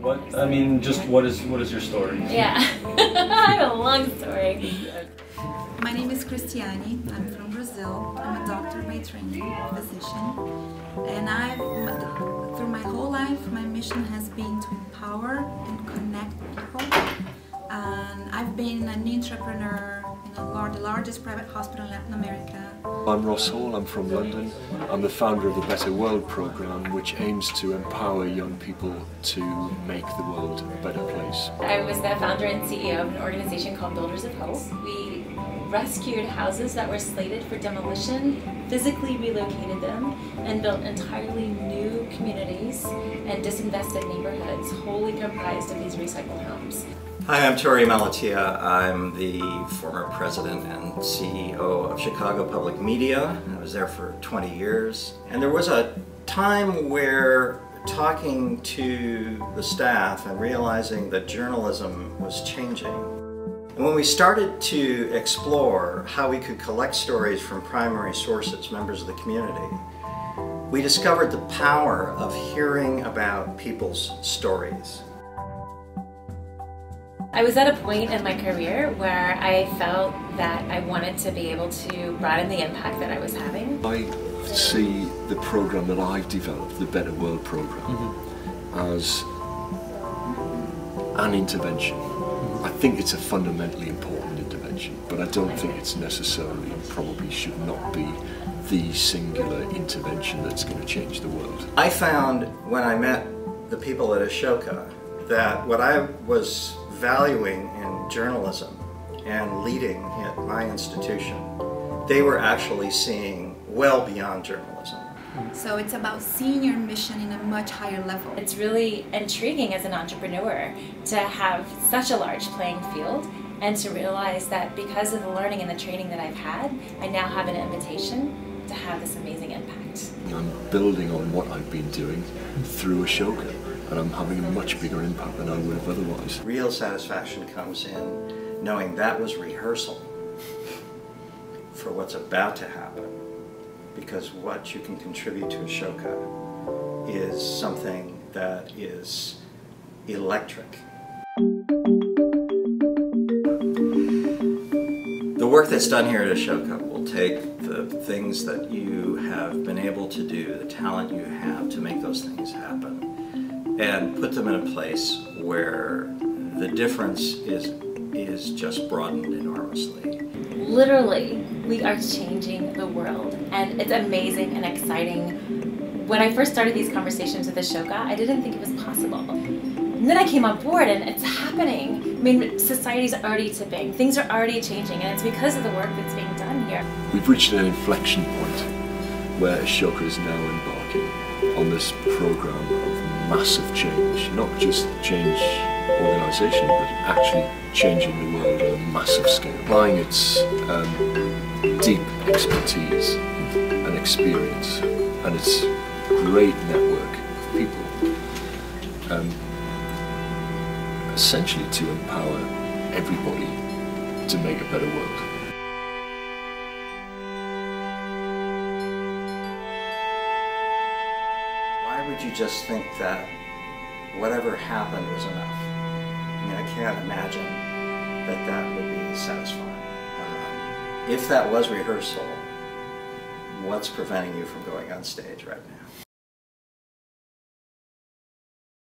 what? I mean, just what is what is your story? Yeah, I have a long story. My name is Cristiane. I'm from Brazil. I'm a doctor by training, physician, and I've through my whole life, my mission has been to empower and connect people. And I've been an entrepreneur in a the largest private hospital in Latin America. I'm Ross Hall, I'm from London. I'm the founder of the Better World programme, which aims to empower young people to make the world a better place. I was the founder and CEO of an organization called Builders of Hope. We rescued houses that were slated for demolition, physically relocated them, and built entirely new communities and disinvested neighborhoods wholly comprised of these recycled homes. Hi, I'm Torey Malatia. I'm the former president and CEO of Chicago Public Media. I was there for 20 years. And there was a time where talking to the staff and realizing that journalism was changing. And when we started to explore how we could collect stories from primary sources, members of the community, we discovered the power of hearing about people's stories. I was at a point in my career where I felt that I wanted to be able to broaden the impact that I was having. I see the program that I've developed, the Better World program, mm -hmm. as an intervention. I think it's a fundamentally important intervention, but I don't think it's necessarily, and probably should not be the singular intervention that's going to change the world. I found when I met the people at Ashoka that what I was valuing in journalism and leading at my institution, they were actually seeing well beyond journalism. So it's about seeing your mission in a much higher level. It's really intriguing as an entrepreneur to have such a large playing field and to realize that because of the learning and the training that I've had, I now have an invitation to have this amazing impact. I'm building on what I've been doing through Ashoka and I'm having a much bigger impact than I would have otherwise. Real satisfaction comes in knowing that was rehearsal for what's about to happen because what you can contribute to a Ashoka is something that is electric. The work that's done here at Ashoka will take the things that you have been able to do, the talent you have to make those things happen, and put them in a place where the difference is is just broadened enormously. Literally, we are changing the world, and it's amazing and exciting. When I first started these conversations with Ashoka, I didn't think it was possible. And then I came on board, and it's happening. I mean, society's already tipping. Things are already changing, and it's because of the work that's being done here. We've reached an inflection point where Ashoka is now embarking on this program of massive change, not just change organisation, but actually changing the world on a massive scale. Applying its um, deep expertise and experience and its great network of people, um, essentially to empower everybody to make a better world. You just think that whatever happened was enough? I mean, I can't imagine that that would be satisfying. Um, if that was rehearsal, what's preventing you from going on stage right now?